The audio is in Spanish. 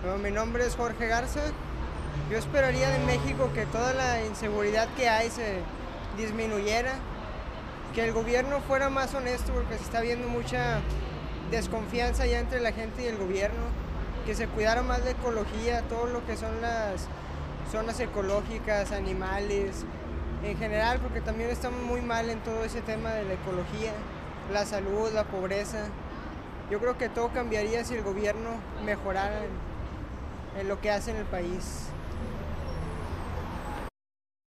Bueno, mi nombre es Jorge Garza. Yo esperaría de México que toda la inseguridad que hay se disminuyera, que el gobierno fuera más honesto porque se está viendo mucha desconfianza ya entre la gente y el gobierno, que se cuidara más de ecología, todo lo que son las zonas ecológicas, animales, en general, porque también estamos muy mal en todo ese tema de la ecología, la salud, la pobreza. Yo creo que todo cambiaría si el gobierno mejorara en lo que hace en el país.